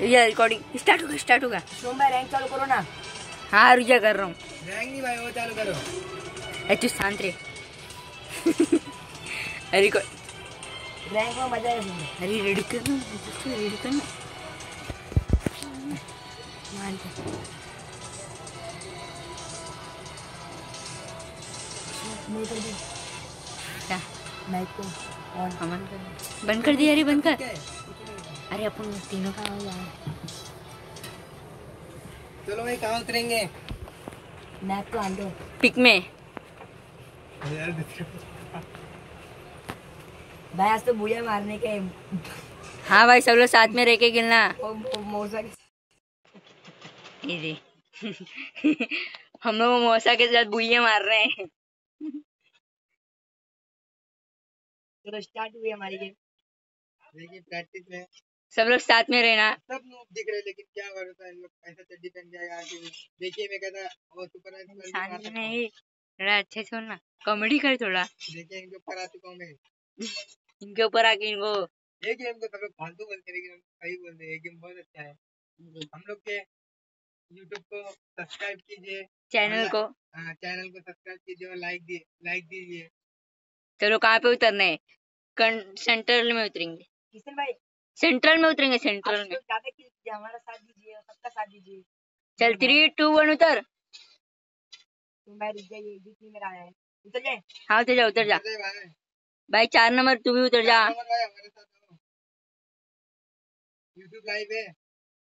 ये recording start होगा start होगा। भाई रैंक चालू करो ना। हाँ रुजा कर रहा हूँ। रैंक नहीं भाई वो चालू करो। तू शांत रे अरे को रैंक में मज़ा है अरे रेडी करना रेडी करना मान दी क्या? को ऑन कर बंद कर दिया अरे बंद कर। अरे अपन तीनों का यार चलो भाई कहाँ उतरेंगे मैप तो आन दो पिक में। भाई आज तो बुढ़िया मारने के हाँ भाई सब लोग साथ में रह के दे हम लोग मौसा के साथ बुइया मार रहे हैं। चलो स्टार्ट हुई हमारी गेम देखिए प्रैक्टिस में सब लोग साथ में रहना। सब लोग दिख रहे लेकिन क्या भरोसा इन लोग ऐसा चड्डी पहन के आगे देखिए मैं कहता वो सुपर मार शांति नहीं थोड़ा अच्छे से होना कॉमेडी कर थोड़ा। देखिए इनके ऊपर आ चुका हूँ? मैं इनके ऊपर आके इनको ये गेम तो सब लोग फालतू बोलते हैं लेकिन हम सही बोलते हैं ये गेम बहुत अच्छा है। हम लोग के यूट्यूब को सब्सक्राइब कीजिए चैनल को। हाँ चैनल को सब्सक्राइब कीजिए और लाइक दिए लाइक दीजिए। चलो कहाँ पे उतरना है? सेंट्रल में उतरेंगे। किशन भाई सेंट्रल में उतरेंगे सेंट्रल तो में। हमारा साथ दीजिए सबका साथ दीजिए। चल थ्री टू वन उतर। आया है। उतर जाए? हाँ उतर जा उतर जा। भाई। चार नंबर तू भी उतर जा। भाई हमारे साथ यूट्यूब लाइव है।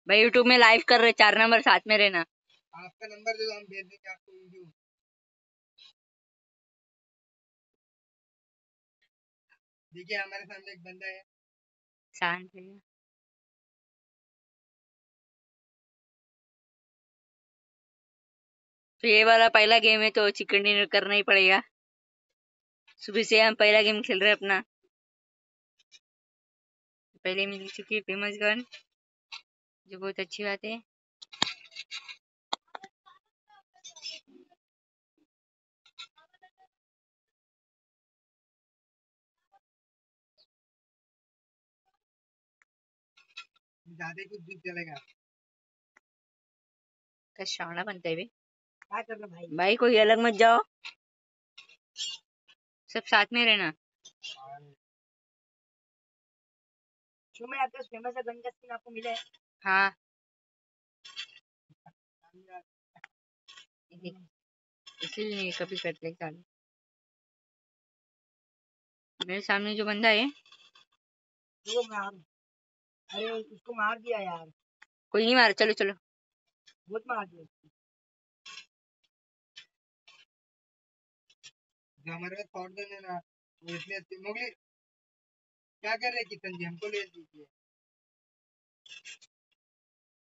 भाई यूट्यूब में लाइव कर रहे चार नंबर साथ में रहना। आपका नंबर दे दो हम भेज देंगे आपको वीडियो देखिए हमारे सामने एक बंदा है। शांत है। तो ये वाला पहला गेम है तो चिकन डिनर करना ही पड़ेगा। सुबह से हम पहला गेम खेल रहे हैं अपना। पहले मिल चुकी है फ़ेमस गन जो बहुत अच्छी बात है। ज़्यादा कुछ चलेगा का शावना बनता है क्या कर रहे भाई? भाई कोई अलग मत जाओ। सब साथ में रहना। भाई आपका फ़ेमस है गन का स्किन आपको मिला? है। हाँ इसलिए कभी करते चालू। मेरे सामने जो बंदा है। वो मार अरे उसको मार दिया यार। कोई नहीं मारा चलो चलो। बहुत मार दिया हमारे पास गन है ना वो इसलिए मोगली क्या कर रहे किशन जी? हमको ले दीजिए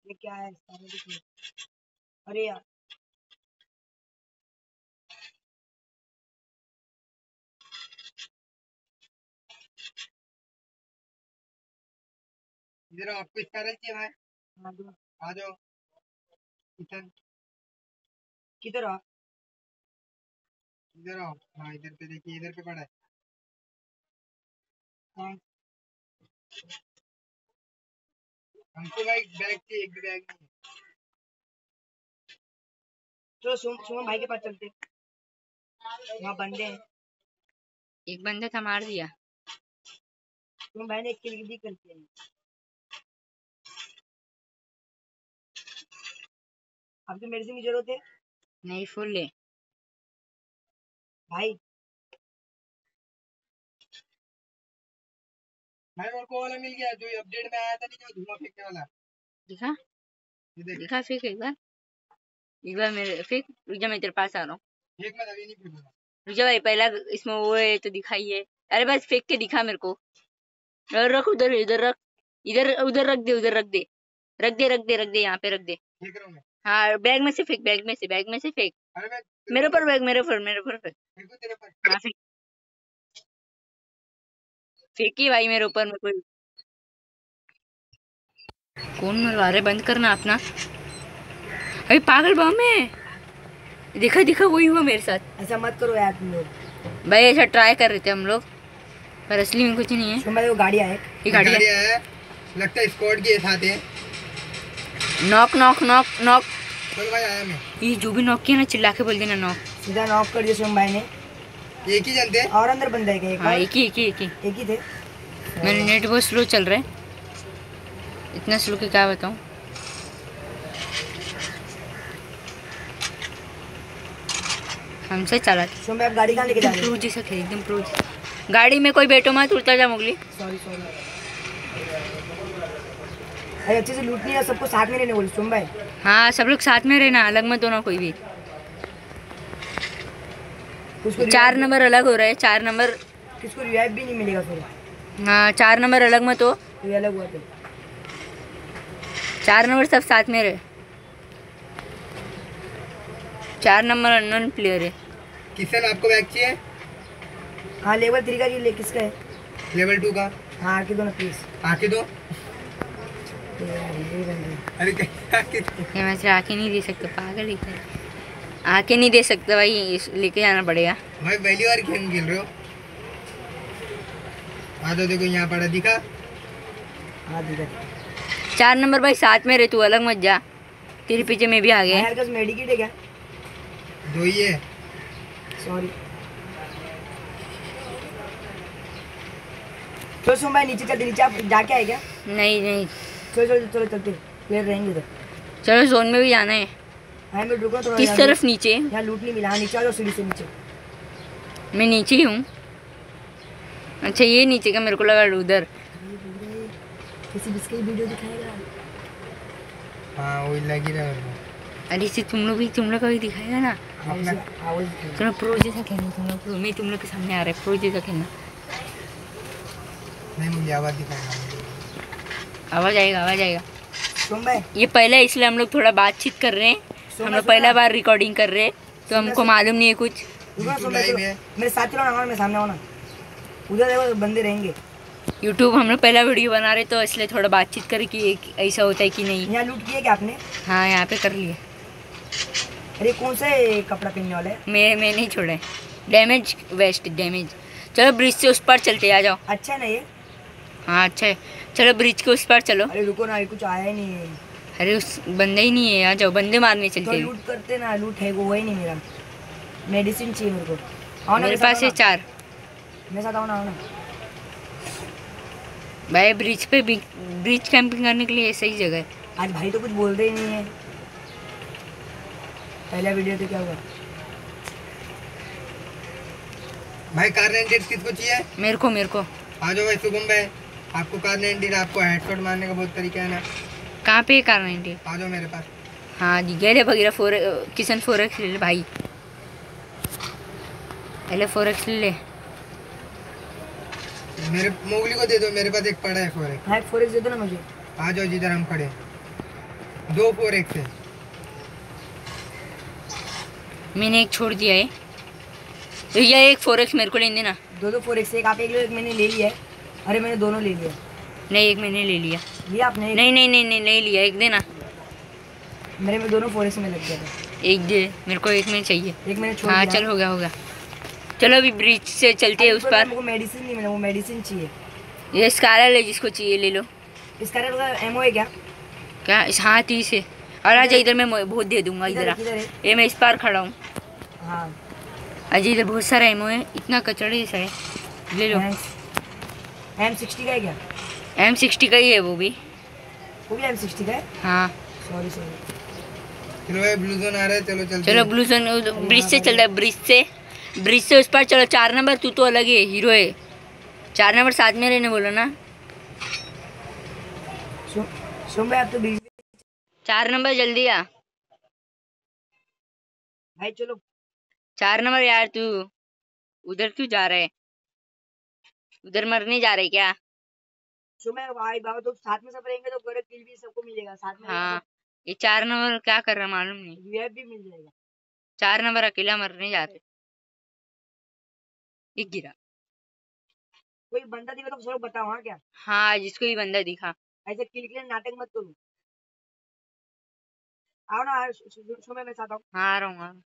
ये क्या है? अरे यार इधर आपको इसका चाहिए भाई हाँ। आ जाओ किशन किधर आप? इधर आओ हाँ इधर पे देखिए इधर पे पड़ा है हाँ। हमको भाई बैग चाहिए एक भी बैग नहीं। चलो सुम सुमन भाई के पास चलते वहाँ बंदे हैं एक बंदे था मार दिया सुमन भाई ने एक किल कर दिया आपको मेडिसिन की ज़रूरत है? नहीं फुल है। भाई। भाई मेरे को वाला मिल गया जो अपडेट में आया था नहीं जो धुआँ फेंकने वाला। दिखा। देख। दिखा फेंक एक बार। एक बार मेरे फेंक रुक जा मैं तेरे पास आ रहा हूँ। फेंक मत अभी नहीं फेंकूँगा रुक जा भाई पहला इसमें वो है तो दिखाइए अरे बस फेंक के दिखा मेरे को। और रख उधर इधर रख। इधर उधर रख दे उधर रख दे। रख दे रख दे रख दे यहाँ पे रख दे। हूँ बैग में से फेंक बैग में से बैग में से फेंक। मेरे ऊपर बैग मेरे ऊपर मेरे पर हाँ फेंक। फेंकी भाई मेरे ऊपर में कोई कौन मरवा रहे बंद करना अपना। अभी पागल बम है। देखा देखा वही हुआ मेरे साथ। ऐसा मत करो यार तुम लोग। भाई ऐसा ट्राई कर रहे थे हम लोग। पर असली में कुछ नहीं है। वो गाड़ी आए ये गाड़ी है। गाड़ी है। लगता है स्क्वाड के साथ है। नॉक नॉक नॉक नॉक चल भाई आया मैं ये जो भी नॉक किया ना चिल्ला के बोल देना नॉक सीधा नॉक कर दिया शिवम भाई ने। एक ही जनते और अंदर बंदा है क्या एक हाँ एक ही एक ही एक ही. एक ही थे? मेरा नेट बहुत स्लो चल रहा है। इतना स्लो कि क्या बताऊँ? हमसे चला शिवम भाई आप गाड़ी कहाँ लेके जा रहे प्रो जैसा खेल एकदम प्रो गाड़ी में कोई बैठो मत उड़ता जा मुगली। सॉरी सॉरी अरे अच्छे से लूट नहीं है सबको साथ में रहने बोले शिवम भाई। हाँ सब लोग साथ में रहना अलग मत होना कोई भी। चार नंबर अलग हो रहा है चार नंबर किसको रिवाइव भी नहीं मिलेगा फिर? हाँ चार नंबर अलग मत हो। ये अलग हुआ तो चार नंबर सब साथ में रहे। चार नंबर अननोन प्लेयर है। किशन आपको बैग चाहिए? हाँ लेवल थ्री का ले किसका है? लेवल टू का। हाँ आके दो ना प्लीज़ आके दो। अरे क्या आके ये मैं से आके नहीं दे सकता पागल ही आके नहीं दे सकता भाई लेके जाना पड़ेगा। भाई पहली बार गेम खेल रहे हो? आ तो देखो यहाँ पड़ा दिखा। हाँ दीदा चार नंबर भाई साथ में रहे तू अलग मत जा। तेरे पीछे मैं भी आ गया। मेडिकेट है क्या? दो ही है। सॉरी चलो शिवम भाई नीचे चलते नीचे आप जाके आए क्या? नहीं नहीं। चलो चलो चलो चलते प्लेयर रहेंगे तो चलो जोन में भी जाना है। हाँ मैं रुको थोड़ा किस तरफ़ नीचे? यहाँ लूट नहीं मिला। हाँ नीचे आ जाओ सीढ़ी से नीचे। मैं नीचे ही हूँ। अच्छा ये नीचे का मेरे को लगा उधर किसी किसकी वीडियो दिखाएगा। हाँ वही लगी रहा है अरे इसे तुम लोग भी तुम लोग का भी दिखाएगा ना? अपना आवाज़ तुम लोग प्रो जैसा खेलना तुम लोग प्रो मैं तुम लोग के सामने आ रहा है प्रो जैसा खेलना। नहीं मुझे आवाज़ दिखाएगा आवाज़ आएगा आवाज़ आएगा। शिवम भाई। ये पहले इसलिए हम लोग थोड़ा बातचीत कर रहे हैं। हम लोग पहला बार रिकॉर्डिंग कर रहे हैं तो हमको मालूम नहीं है कुछ। है। मेरे साथ चलो ना मेरे सामने आओ ना। उधर देखो बंदे रहेंगे। यूट्यूब हम लोग पहला वीडियो बना रहे तो इसलिए थोड़ा बातचीत करें कि ऐसा होता है कि नहीं। यहाँ लूट किया क्या आपने? हाँ यहाँ पे कर लिए। अरे कौन सा कपड़ा पहनने वाला है? मैं मैं नहीं छोड़े। डैमेज वेस्ट डैमेज चलो ब्रिज से उस पर चलते आ जाओ। अच्छा है ना ये? हाँ अच्छा है। चलो ब्रिज के उस पर चलो। अरे रुको ना कुछ आया ही नहीं है। अरे उस बंदे ही नहीं है आ जाओ बंदे मारने तो चलते हैं। लूट करते ना लूट है वो वही नहीं मेरा। मेडिसिन चाहिए मेरे को। आओ ना मेरे पास है चार। मेरे साथ आओ ना आओ ना। भाई ब्रिज पे ब्रिज कैंपिंग करने के लिए सही जगह है। आज भाई तो कुछ बोल रहे ही नहीं है। पहला वीडियो तो क्या हुआ? भाई कार रेंटेड किसको चाहिए? मेरे को मेरे को। आ जाओ भाई शुभम भाई। आपको कार रेंटेड आपको हेडशॉट मारने का बहुत तरीका है ना। कहाँ पे कार नाइनटी आ जाओ मेरे पास। हाँ जी गए भगीरा फोर किशन फोर एक्स ले ले भाई। पहले फोर एक्स ले ले। मेरे मोगली को दे दो मेरे पास एक पड़ा है फोर एक्स हाँ फोर एक्स दे दो ना मुझे। आ जाओ जिधर हम खड़े दो फोर एक्स है। मैंने एक छोड़ दिया है। यह एक फोर एक्स मेरे को लेने देना दो दो फोर एक्स एक आप एक लो एक मैंने ले लिया है। अरे मैंने दोनों ले लिया नहीं एक मैंने ले लिया। लिया आपने एक नहीं नहीं नहीं नहीं नहीं लिया एक देना। मेरे में दोनों फोर एक्स में लग गया था। एक दे मेरे को एक में चाहिए। एक मैंने छोड़ हाँ चल हो गया हो गया चलो अभी ब्रिज से चलते हैं उस पर को मेडिसिन नहीं मिला वो मेडिसिन चाहिए। ये स्कारल है जिसको चाहिए ले लो। इसका रेट का एमओ है क्या? क्या? इस हाँ तीस है। और आज इधर मैं बहुत दे दूँगा इधर ये मैं इस पार खड़ा हूँ। हाँ। अजय इधर बहुत सारा एमओ है इतना कचड़े जैसा है ले लो। एम सिक्सटी का है क्या? एम सिक्सटी का ही है वो भी। वो भी एम सिक्सटी का है? हाँ। सॉरी सॉरी चलो भाई ब्लू जोन आ रहा है चलो चलते चलो ब्लू जोन ब्रिज से चलता है ब्रिज से। ब्रिज से उस पार चलो चार नंबर तू तो अलग है हीरो है। चार नंबर साथ में रहने बोलो ना। सुन भाई आप तो बीच चार नंबर जल्दी आ। भाई चलो। चार नंबर यार तू। उधर क्यों जा रहा है? उधर मरने जा रहे क्या? भाई बाबा तो साथ में सब रहेंगे तो गरज किल भी सबको मिलेगा साथ में हाँ ये चार नंबर क्या कर रहा मालूम नहीं। भी मिल जाएगा। चार नंबर अकेला मरने जा रहे। एक गिरा। कोई बंदा दिखा तो सब बताओ हाँ क्या? हाँ जिसको ही बंदा दिखा। ऐसे किल के नाटक मत करो। आओ ना आओ, सु- सु- मैं साथ आओ हाँ आ रहा हूँ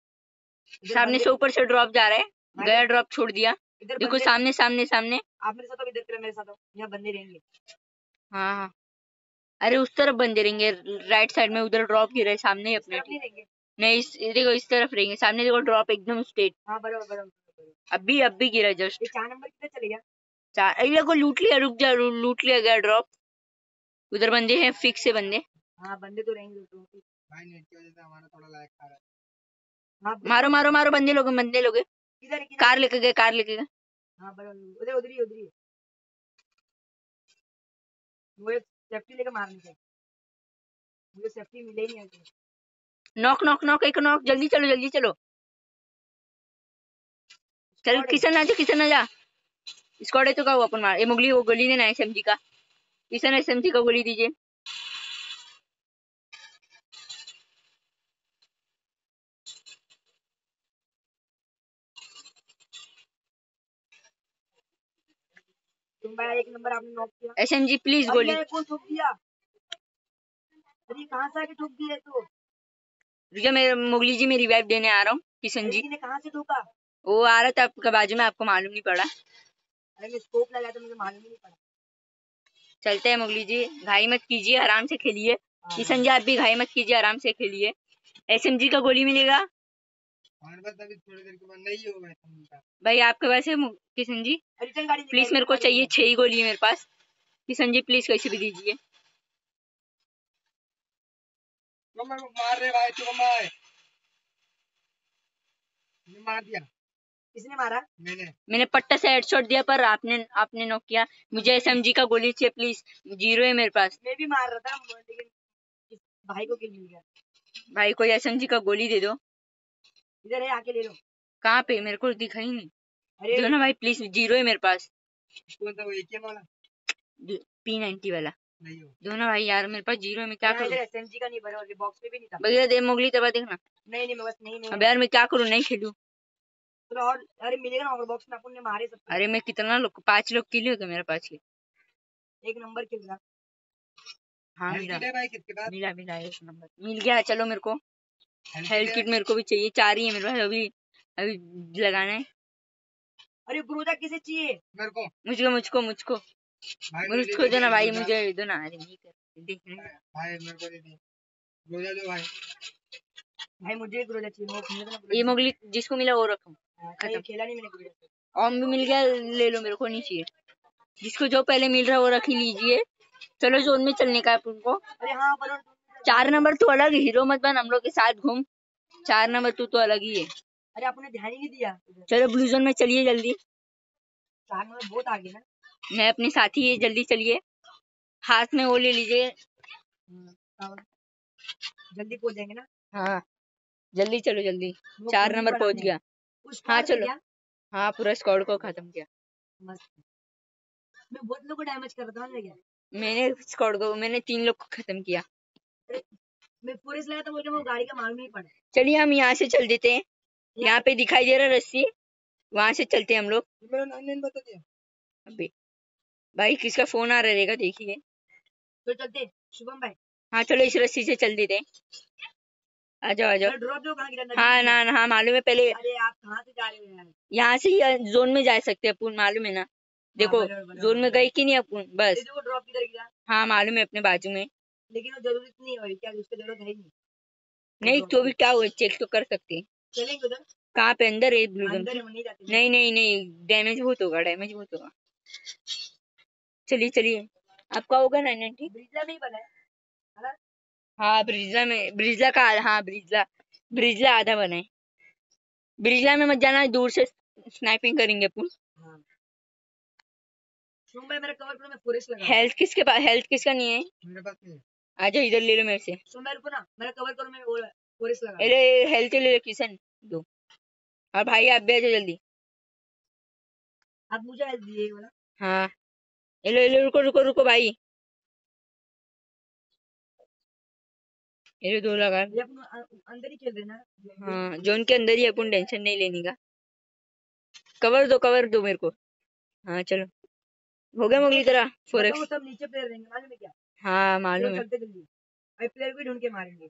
सामने से ऊपर से ड्रॉप जा रहा है। गया ड्रॉप छोड़ दिया। इधर देखो सामने सामने सामने। आप मेरे साथ आओ इधर तेरा मेरे साथ आओ। यहाँ बंदे रहेंगे। हाँ हाँ। अरे उस तरफ़ बंदे रहेंगे। राइट साइड में उधर ड्रॉप गिरा है सामने ही अपने नहीं इस देखो इस तरफ़ रहेंगे। सामने देखो ड्रॉप एकदम स्ट्रेट। हाँ बराबर बराबर। अभी अभी गिरा जस्ट। चार नंबर किधर चले गया। चार ये को लूट लिया रुक जा लूट लिया गया ड्रॉप। उधर बंदे हैं फिक्स है बंदे। हाँ बंदे तो रहेंगे भाई नेट की वजह से हमारा थोड़ा लैग खा रहा है। हाँ मारो मारो मारो बंदे लोग बंदे लोग। किधर कार लेके गए कार लेके गए। हाँ उधर उधर ही उधर ही मुझे सेफ्टी लेकर मारने का मुझे सेफ्टी मिले नहीं अभी। नॉक नॉक नॉक एक नॉक जल्दी चलो जल्दी चलो। चल किशन आ जा किशन आ जा। स्क्वाड है तो का वो अपन मार। ये मुगली वो गोली देना है एसएमजी का। किशन एसएमजी का गोली दीजिए। तुम भाई एक नंबर आपने नॉक किया। एसएमजी प्लीज़ गोली ये कौन ठोक दिया? अरे कहाँ से आके ठोक दिया तो? रुकिए मुगली जी में रिवाइव देने आ रहा हूँ किशन जी। ने कहाँ से ठोका? वो आ रहा था आपके बाजू में आपको मालूम नहीं पड़ा। अरे मैं स्कोप लगाया तो मुझे मालूम नहीं पड़ा। चलते हैं मुगली जी घाई मत कीजिए आराम से खेलिए। हाँ। किशन जी आप भी घाई मत कीजिए आराम से खेलिए। एसएमजी का गोली मिलेगा? भाई आपके पास है किशन जी? प्लीज़ मेरे को चाहिए छह ही गोली है मेरे पास। किशन जी प्लीज़ कैसे भी दीजिए। तुम मेरे को मार रहे भाई तुम भाई मार दिया। किसने मारा? मैंने। मैंने पट्टा से हेडशॉट दिया पर आपने आपने नॉक किया। मुझे एसएमजी का गोली चाहिए प्लीज़ ज़ीरो है मेरे पास। मैं भी मार रहा था लेकिन भाई को किल मिल गया। भाई कोई एसएमजी का गोली दे दो। इधर है आके ले लो। कहाँ पे? मेरे को दिखाई नहीं। अरे दो ना भाई प्लीज़ ज़ीरो है मेरे पास। कौन सा वो वाला? पी नाइन्टी वाला। हो। दो ना भाई यार मेरे पास ज़ीरो है मैं क्या यहाँ करूँ? एसएमजी का नहीं भरा बॉक्स में भी नहीं था। भैया दे मोगली तबा देखना नहीं नहीं बस नहीं नहीं। अब यार मैं क्या करूँ? नहीं खेलूँ। तो और अरे मिलेगा ना और बॉक्स में? अपन ने मारे सब अरे मैं कितना लोग पाँच लोग किले हो गए मेरे पास के एक नंबर किल हाँ मिला। मिला मिला एक नंबर। मिल गया चलो मेरे को। हेल्थ किट मेरे को भी चाहिए। चार ही है मेरे पास अभी अभी लगाना है। अरे ग्रोजा किसे चाहिए? मेरे को। मुझको मुझको मुझको। मुझको दे ना भाई मुझे दो ना अरे नहीं कर भाई मेरे को दे दे रोजा दो भाई। भाई मुझे ग्रोजा चाहिए का ये मोगली जिसको मिला वो रखो। खत्म। खेला नहीं मैंने से। ऑम भी मिल गया ले लो मेरे को नहीं चाहिए। जिसको जो पहले मिल रहा है वो रख ही लीजिए। चलो जोन में चलने का है अपन को। अरे हाँ बरोबर चार नंबर तू अलग हीरो मत बन हम लोग के साथ घूम। चार नंबर तू तो अलग ही है। अरे आपने ध्यान ही नहीं दिया। चलो ब्लू जोन में चलिए जल्दी। चार नंबर बहुत आगे ना मैं अपने साथी है जल्दी चलिए। हाथ में वो ले लीजिए। हाँ। जल्दी पहुँच जाएँगे ना? हाँ जल्दी चलो जल्दी। चार नंबर पहुँच गया। हाँ, चलो। हाँ पूरा स्क्वाड को खत्म किया। मैं बहुत लोगों को डैमेज कर रहा था मैंने स्क्वाड को मैंने तीन लोग को खत्म किया। पुलिस लगा था बोल वो गाड़ी का मालूम नहीं पड़ा। चलिए हम यहाँ से चल देते हैं। यहाँ पे दिखाई दे रहा है रस्सी। वहाँ से चलते हैं हम लोग। मेरा नाइन नाइन बता दिया। अबे भाई किसका फ़ोन आ रहा रहेगा देखिए। तो चलते शुभम भाई। हाँ चलो इस रस्सी से चल देते हैं। आ जाओ आ जाओ। ड्रॉप दो कहाँ गिरा नदी हाँ ना ना हाँ मालूम है पहले। अरे आप कहाँ से जा रहे हो यहाँ से ही जोन में जा सकते हैं अपन मालूम है ना। देखो बराबर, बराबर, जोन में गए कि नहीं अपन? बस। ड्रॉप हाँ मालूम है अपने बाजू में। लेकिन वो ज़रूरत नहीं है क्या उसकी ज़रूरत है ही नहीं। नहीं तो भी क्या हुआ चेक तो कर सकते चलेंगे उधर? कहाँ पे? अंदर है ब्लू अंदर नहीं जाते नहीं नहीं नहीं डैमेज बहुत होगा डैमेज बहुत होगा। चलिए चलिए। आपका होगा नाइन नाइनटी? ब्रिजला में ही बना है। हाँ ब्रिजला में ब्रिजला का हाँ ब्रिजला। ब्रिजला आधा बना है। ब्रिजला में मत जाना दूर से स्नाइपिंग करेंगे अपन। हाँ। भाई मेरा कवर मैं पुलिस हेल्थ किसके पास हेल्थ किसका नहीं है? मेरे पास नहीं आ जाओ इधर ले लो मेरे से। शुभम भाई रुको ना मेरा कवर करो मैं वो लगा अरे हेल्थ ले लो किशन दो। और भाई आप भी आ जाओ जल्दी। आप मुझे हेल्प दिए वाला। हाँ। ये लो ये लो रुको रुको रुको भाई। दो लगा। अ- अंदर ही खेल रहे हैं जोन के अंदर ही अपन टेंशन नहीं लेने का। कवर दो कवर दो मेरे को। हाँ चलो। हो गया मुगली तरह फोर सब नीचे प्लेयर रहेंगे मालूम है क्या? हाँ मालूम है। चलते जल्दी। प्लेयर भी ढूंढ के मारेंगे।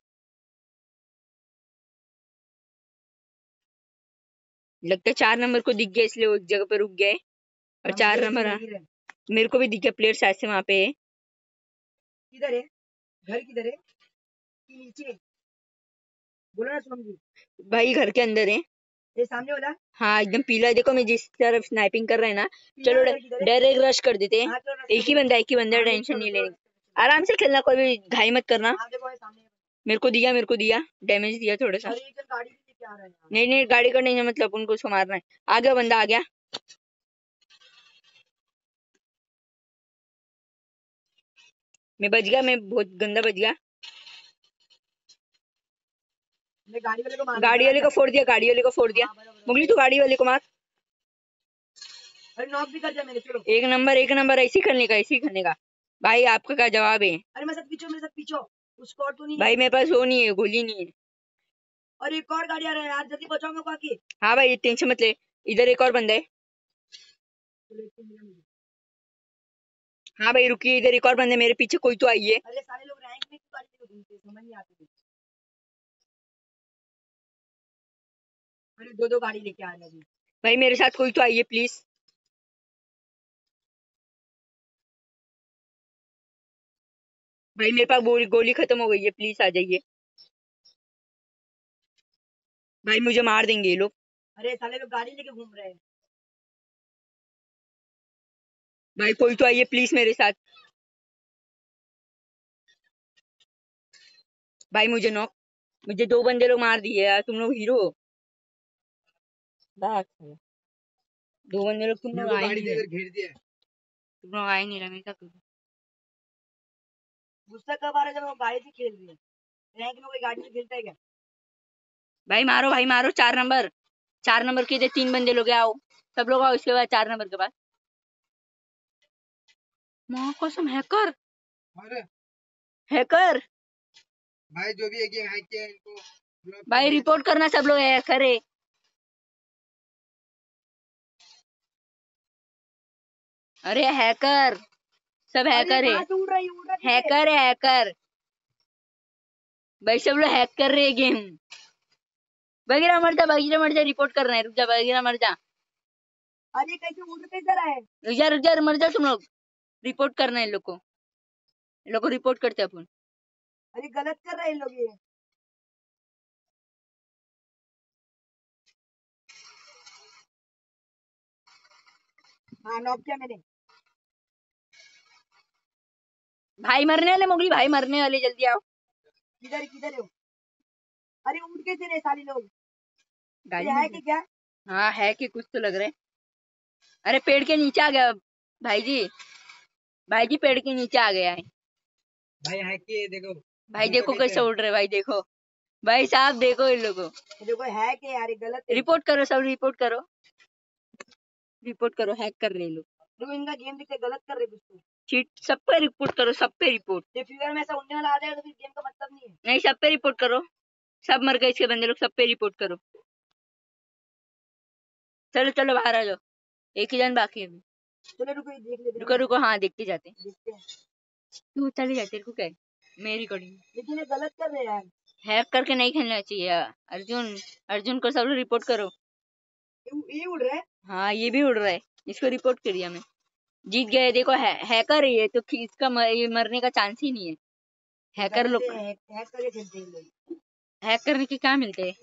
लगता है चार नंबर को दिख गया इसलिए वो एक जगह पे रुक गए। और चार नंबर हाँ, नहीं रहे। मेरे को भी दिख गया प्लेयर शायद से वहाँ पे। है किधर है? घर किधर है? कि नीचे? बोलो ना शुभम जी। भाई घर के अंदर है। ये सामने वाला? हाँ एकदम पीला है। देखो मैं जिस तरफ़ स्नाइपिंग कर रहा है ना चलो? डायरेक्ट रश कर देते हैं। हाँ, एक ही बंदा एक ही बंदा टेंशन नहीं चलो, आराम से खेलना कोई भी घाई मत करना। हाँ मेरे को दिया मेरे को दिया। डैमेज दिया थोड़ा सा। नहीं नहीं गाड़ी का नहीं है मतलब उनको उसको मारना है। आ गया बंदा आ गया। मैं बच गया मैं बहुत गंदा बच गया। गाड़ी वाले को गाड़ी वाले को फोड़ दिया गाड़ी वाले को फोड़ दिया। हाँ, मुगली तू गाड़ी वाले को मार। एक नंबर एक नंबर ऐसे करने का ऐसे करने का। भाई आपका क्या जवाब है? अरे मेरे साथ पीछे मेरे साथ पीछे उसको और तो नहीं भाई मेरे पास वो नहीं है गोली नहीं है। और एक और गाड़ी आ रहा है यार जल्दी बचाओ मेरे को हाँ भाई टेंशन मत ले इधर एक और बंदा है। हाँ भाई रुकिए इधर एक और बंदा मेरे पीछे कोई तो आई है। अरे सारे लोग रैंक में समझ नहीं आती अरे दो दो गाड़ी लेके आ रहे हैं भाई मेरे साथ कोई तो आई है प्लीज़ भाई मेरे पास गोली गोली खत्म हो गई है प्लीज़ आ जाइए। भाई मुझे मार देंगे ये लोग। अरे साले लोग गाड़ी लेके घूम रहे हैं। भाई कोई तो आइए प्लीज़ मेरे साथ। भाई मुझे नॉक मुझे दो बंदे लोग मार दिए यार तुम लोग हीरो हो। दो बंदे लोग तुम लोग आए नहीं घेर दिया। तुम लोग आए नहीं करूँ गुस्सा कब आ रहा है जब वो गाड़ी से खेल रही है। रैंक में कोई गाड़ी से खेलता है क्या? भाई मारो भाई मारो चार नंबर। चार नंबर के तीन बंदे लोग आओ। सब लोग आओ इसके बाद चार नंबर के पास माँ कसम हैकर। हैकर। भाई जो भी है गेम हैक किया इनको। भाई रिपोर्ट करना सब लोग हैकर है। अरे हैकर। सब हैकर है। हैकर है हैकर। भाई सब लोग हैक कर रहे हैं गेम। बगीरा मर जा बगीरा मर जा रिपोर्ट कर रहे हैं। रुक जा बगीरा मर जा। अरे कैसे उड़ कैसे रहा है? रुक जा रुक जा मर जा तुम लोग। रिपोर्ट करना है इन लोग को। इन लोग को रिपोर्ट करते हैं अपन। अरे गलत कर रहे हैं लोग ये। हाँ नॉक किया मैंने। भाई मरने वाले मोगली भाई मरने वाले जल्दी आओ। किधर किधर हो अरे उड़ कैसे रहे सारे लोग। गाड़ी है कि क्या? हाँ है कि कुछ तो लग रहा है। अरे पेड़ के नीचे आ गया भाई जी भाई जी पेड़ के नीचे आ गया है। भाई हैक किए देखो भाई देखो कैसे उड़ रहे भाई देखो। भाई साहब देखो इन लोगों देखो है कि यार गलत रिपोर्ट करो सब रिपोर्ट करो। रिपोर्ट करो हैक कर रहे हैं लोग। इनका गेम दिखते गलत कर रहे कुछ तो। चीट सब पे रिपोर्ट करो सब पे रिपोर्ट ये फ्यूचर में ऐसा उड़ने वाला आ जाएगा तो फिर गेम का मतलब नहीं है। नहीं सब पे रिपोर्ट करो। सब मर गए इसके बंदे लोग सब पे रिपोर्ट करो। चलो चलो बाहर आ जाओ। एक ही जन बाकी है अभी। चलो रुको देख लेते रुको रुको हाँ देखते जाते हैं। देखते हैं। तू चले जाते रुको क्या है? मेरी रिकॉर्डिंग लेकिन ये गलत कर रहे हैं यार। हैक करके नहीं खेलना चाहिए। अर्जुन अर्जुन को सब लोग रिपोर्ट करो। ये ये उड़ रहा है? हाँ ये भी उड़ रहा है। इसको रिपोर्ट करिए हमें। जीत गए देखो है, हैकर ही है तो इसका मर, ये मरने का चांस ही नहीं है। हैकर लोग हैकर खेलते हैं ये लोग हैक करने के क्या मिलते हैं?